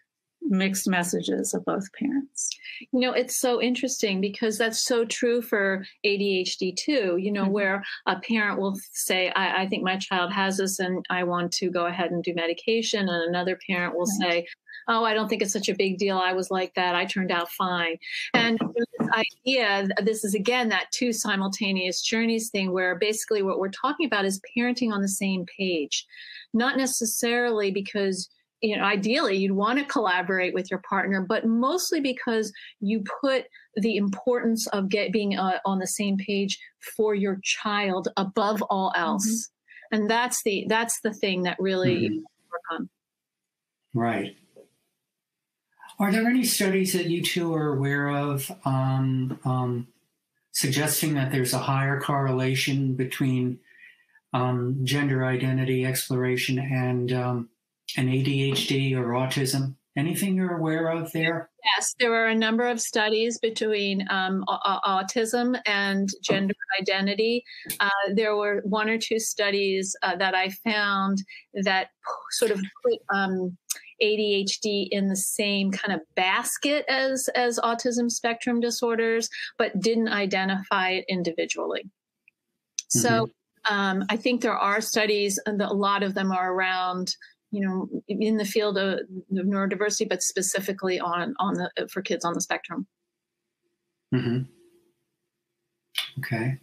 mixed messages of both parents. You know, it's so interesting because that's so true for ADHD too, you know, mm-hmm. where a parent will say, I, I, think my child has this and I want to go ahead and do medication. And another parent will right. say, oh, I don't think it's such a big deal. I was like that. I turned out fine. And this idea, this is again that two simultaneous journeys thing where basically what we're talking about is parenting on the same page, not necessarily because you know ideally you'd want to collaborate with your partner but mostly because you put the importance of get being uh, on the same page for your child above all else mm-hmm. and that's the that's the thing that really mm-hmm. work on right are there any studies that you two are aware of um, um, suggesting that there's a higher correlation between um, gender identity exploration and um, and ADHD or autism? Anything you're aware of there? Yes, there are a number of studies between um, autism and gender identity. Uh, there were one or two studies uh, that I found that sort of put um, ADHD in the same kind of basket as as autism spectrum disorders, but didn't identify it individually. Mm-hmm. So um, I think there are studies, and a lot of them are around you know in the field of, neurodiversity but specifically on on the for kids on the spectrum mm-hmm. okay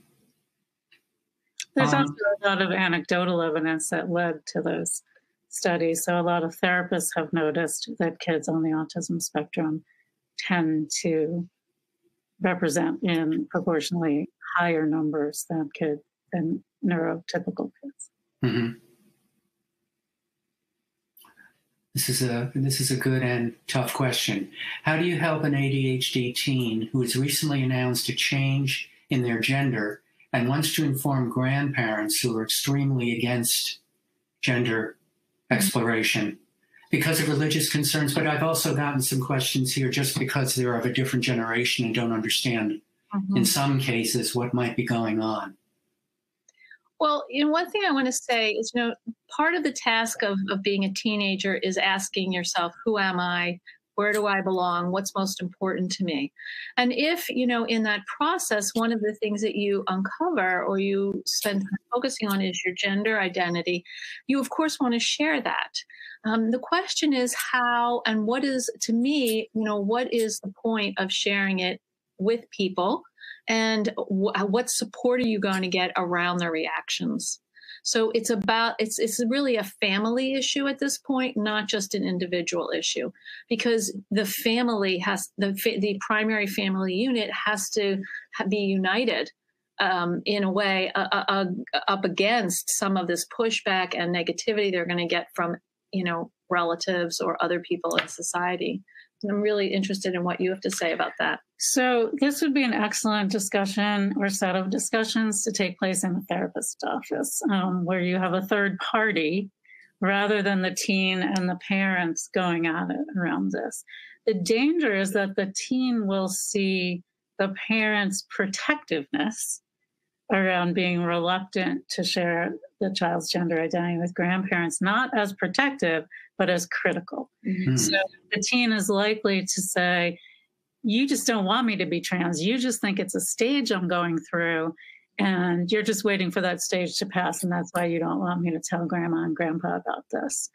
there's um, also a lot of anecdotal evidence that led to those studies so a lot of therapists have noticed that kids on the autism spectrum tend to represent in proportionally higher numbers than kids than neurotypical kids mm-hmm. This is a this is a good and tough question. How do you help an ADHD teen who has recently announced a change in their gender and wants to inform grandparents who are extremely against gender exploration because of religious concerns? But I've also gotten some questions here just because they're of a different generation and don't understand mm-hmm. in some cases what might be going on. Well, you know, one thing I want to say is, you know, part of the task of, of being a teenager is asking yourself, who am I? Where do I belong? What's most important to me? And if, you know, in that process, one of the things that you uncover or you spend focusing on is your gender identity, you of course want to share that. Um, the question is how and what is, to me, you know, what is the point of sharing it with people? And w- what support are you going to get around their reactions? So it's about it's it's really a family issue at this point, not just an individual issue, because the family has the the primary family unit has to be united um, in a way uh, uh, uh, up against some of this pushback and negativity they're going to get from you know relatives or other people in society. I'm really interested in what you have to say about that. So, this would be an excellent discussion or set of discussions to take place in the therapist's office, um, where you have a third party rather than the teen and the parents going at it around this. The danger is that the teen will see the parents' protectiveness around being reluctant to share the child's gender identity with grandparents, not as protective, but as critical. Mm-hmm. So the teen is likely to say, You just don't want me to be trans. You just think it's a stage I'm going through. And you're just waiting for that stage to pass. And that's why you don't want me to tell grandma and grandpa about this.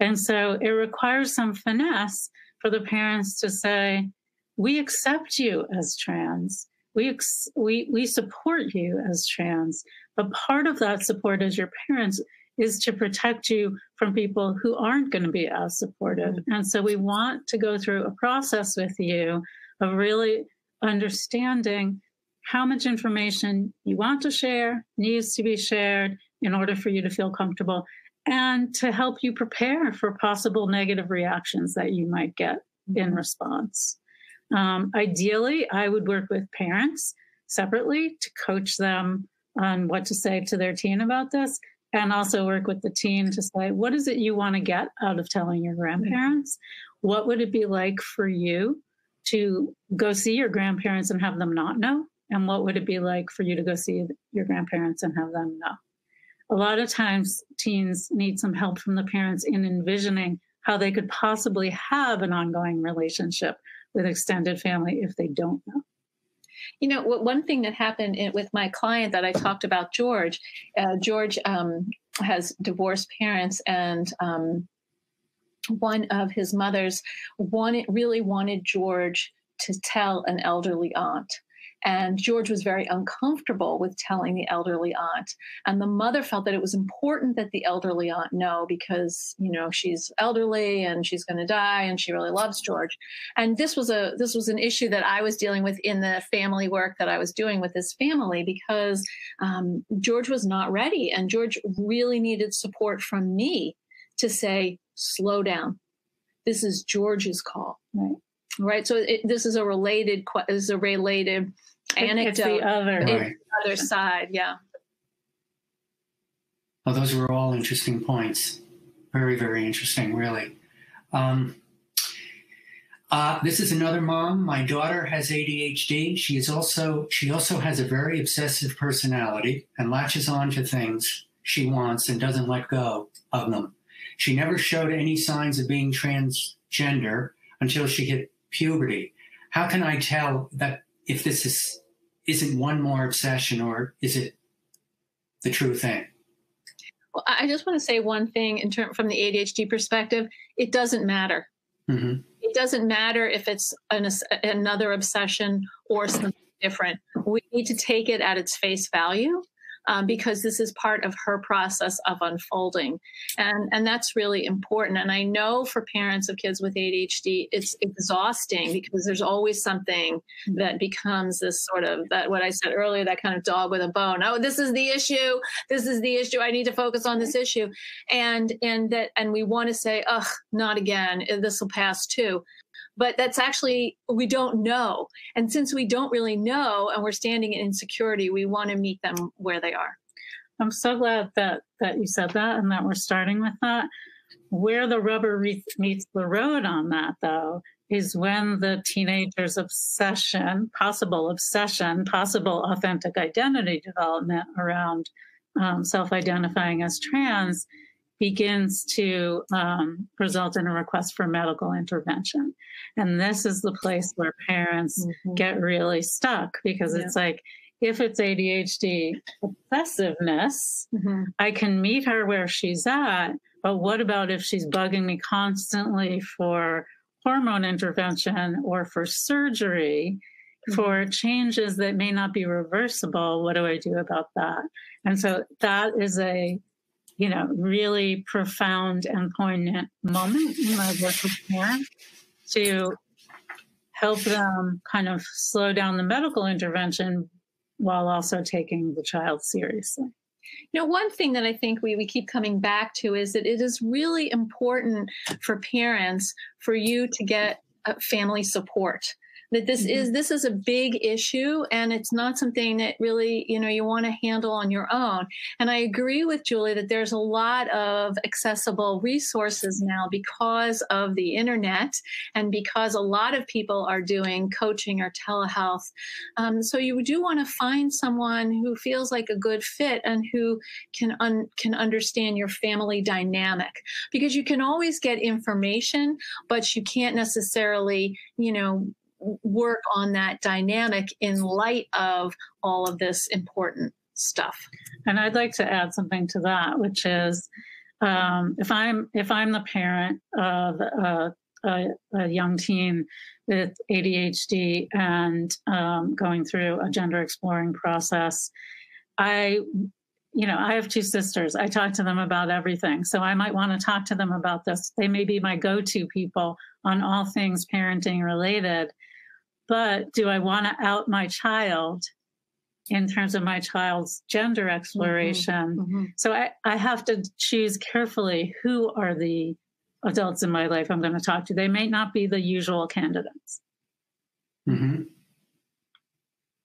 And so it requires some finesse for the parents to say, We accept you as trans we, ex- we, we support you as trans, but part of that support as your parents is to protect you from people who aren't going to be as supportive. Mm-hmm. And so we want to go through a process with you of really understanding how much information you want to share needs to be shared in order for you to feel comfortable and to help you prepare for possible negative reactions that you might get in mm-hmm. response. Um, ideally, I would work with parents separately to coach them on what to say to their teen about this, and also work with the teen to say, what is it you want to get out of telling your mm-hmm. grandparents? What would it be like for you to go see your grandparents and have them not know? And what would it be like for you to go see your grandparents and have them know? A lot of times, teens need some help from the parents in envisioning how they could possibly have an ongoing relationship with extended family if they don't know. You know, one thing that happened with my client that I talked about, George, uh, George um, has divorced parents, and um, one of his mothers wanted really wanted George to tell an elderly aunt and George was very uncomfortable with telling the elderly aunt. And the mother felt that it was important that the elderly aunt know because, you know, she's elderly and she's going to die and she really loves George. And this was a this was an issue that I was dealing with in the family work that I was doing with this family because um, George was not ready and George really needed support from me to say, slow down. This is George's call. Right right? So it, this is a related this is a related anecdote. It's the other, right. other side, yeah. Well, those were all interesting points. Very, very interesting, really. Um, uh, this is another mom. My daughter has ADHD. She is also she also has a very obsessive personality and latches on to things she wants and doesn't let go of them. She never showed any signs of being transgender until she hit puberty. How can I tell that if this is isn't one more obsession or is it the true thing? Well, I just want to say one thing in term from the ADHD perspective. It doesn't matter. Mm-hmm. It doesn't matter if it's an, another obsession or something different. We need to take it at its face value um, because this is part of her process of unfolding. And, and that's really important. And I know for parents of kids with ADHD, it's exhausting because there's always something that becomes this sort of that what I said earlier, that kind of dog with a bone. Oh, this is the issue. This is the issue. I need to focus on this issue. And and that and we want to say, ugh, not again. This will pass too but that's actually we don't know. And since we don't really know and we're standing in insecurity we want to meet them where they are. I'm so glad that that you said that and that we're starting with that. Where the rubber meets the road on that though is when the teenager's obsession possible obsession possible authentic identity development around um, self-identifying as trans begins to um, result in a request for medical intervention. And this is the place where parents mm-hmm. get really stuck because yeah. it's like, if it's ADHD obsessiveness, mm-hmm. I can meet her where she's at. But what about if she's bugging me constantly for hormone intervention or for surgery? for mm-hmm. changes that may not be reversible what do i do about that and so that is a you know really profound and poignant moment in my work with parents to help them kind of slow down the medical intervention while also taking the child seriously. You know, one thing that I think we, we keep coming back to is that it is really important for parents for you to get uh, family support that this mm-hmm. is this is a big issue and it's not something that really you know you want to handle on your own. And i agree with julie that there's a lot of accessible resources now because of the internet and because a lot of people are doing coaching or telehealth. Um, so you do want to find someone who feels like a good fit and who can un- can understand your family dynamic. Because you can always get information but you can't necessarily you know work on that dynamic in light of all of this important stuff. And I'd like to add something to that, which is um, if I'm if I'm the parent of a, a, a young teen with ADHD and um, going through a gender exploring process, I you know, I have two sisters. I talk to them about everything. So I might want to talk to them about this. They may be my go to people on all things parenting related but do I want to out my child in terms of my child's gender mm-hmm. exploration? Mm-hmm. Mm-hmm. So I, I have to choose carefully who are the adults in my life I'm going to talk to. They may not be the usual candidates. Mm-hmm.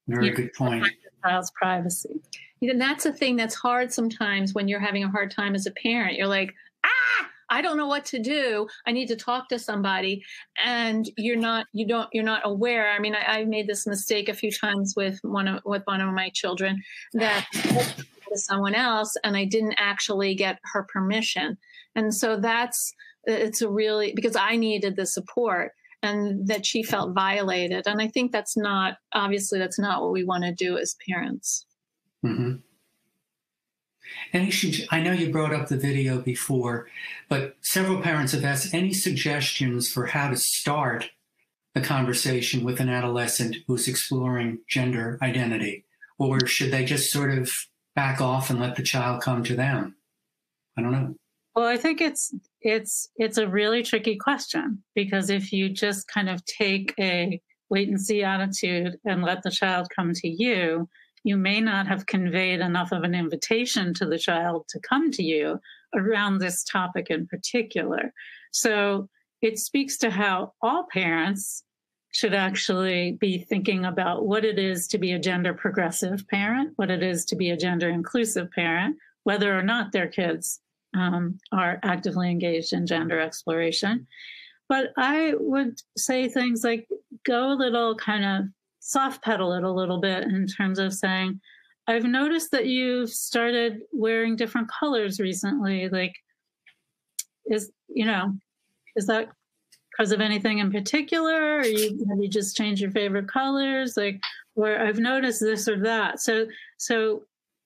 Very you good point. Child's privacy. And that's a thing that's hard sometimes when you're having a hard time as a parent. You're like, I don't know what to do. I need to talk to somebody. And you're not, you don't, you're not aware. I mean, I, I made this mistake a few times with one of, with one of my children that to someone else and I didn't actually get her permission. And so that's, it's a really, because I needed the support and that she felt violated. And I think that's not, obviously, that's not what we want to do as parents. Mm-hmm. Any, I know you brought up the video before, but several parents have asked any suggestions for how to start the conversation with an adolescent who's exploring gender identity, or should they just sort of back off and let the child come to them? I don't know. Well, I think it's it's it's a really tricky question because if you just kind of take a wait and see attitude and let the child come to you, you may not have conveyed enough of an invitation to the child to come to you around this topic in particular. So it speaks to how all parents should actually be thinking about what it is to be a gender progressive parent, what it is to be a gender inclusive parent, whether or not their kids um, are actively engaged in gender exploration. But I would say things like go a little kind of soft pedal it a little bit in terms of saying, I've noticed that you've started wearing different colors recently. Like, is, you know, is that because of anything in particular? Or you, have you just changed your favorite colors? Like, where I've noticed this or that. So, so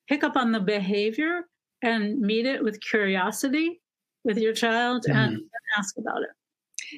pick up on the behavior and meet it with curiosity with your child mm-hmm. and, and ask about it.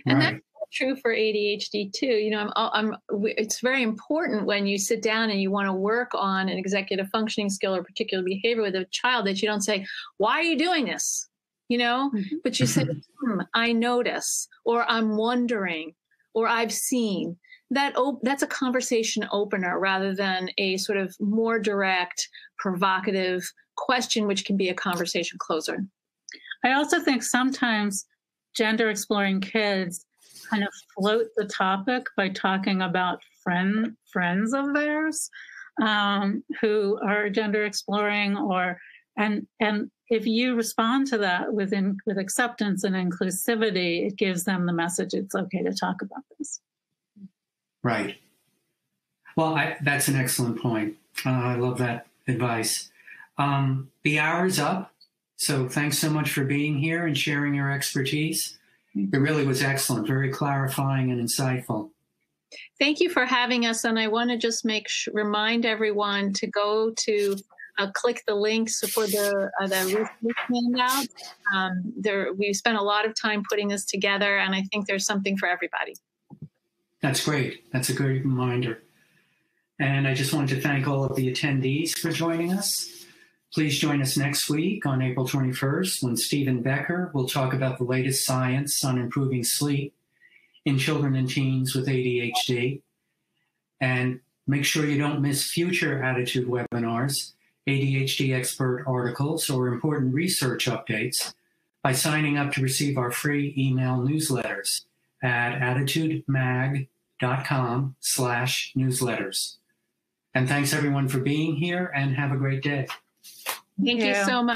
And right. that true for ADHD too. You know, I'm, I'm, it's very important when you sit down and you want to work on an executive functioning skill or particular behavior with a child that you don't say, "Why are you doing this?" You know, mm-hmm. but you say, hmm, "I notice," or "I'm wondering," or "I've seen." That op- that's a conversation opener rather than a sort of more direct, provocative question, which can be a conversation closer. I also think sometimes gender exploring kids kind of float the topic by talking about friend friends of theirs um, who are gender exploring or and and if you respond to that with in, with acceptance and inclusivity, it gives them the message it's okay to talk about this. Right. Well, I, that's an excellent point. Uh, I love that advice. Um, the hour is up. So thanks so much for being here and sharing your expertise. It really was excellent, very clarifying and insightful. Thank you for having us. And I want to just make sh- remind everyone to go to uh, click the links for the uh, the handout. Um, there, we spent a lot of time putting this together, and I think there's something for everybody. That's great. That's a great reminder. And I just wanted to thank all of the attendees for joining us. Please join us next week on April 21st when Stephen Becker will talk about the latest science on improving sleep in children and teens with ADHD. And make sure you don't miss future ADDitude webinars, ADHD expert articles, or important research updates by signing up to receive our free email newsletters at additudemag.com slash newsletters. And thanks everyone for being here and have a great day. Thank you so much.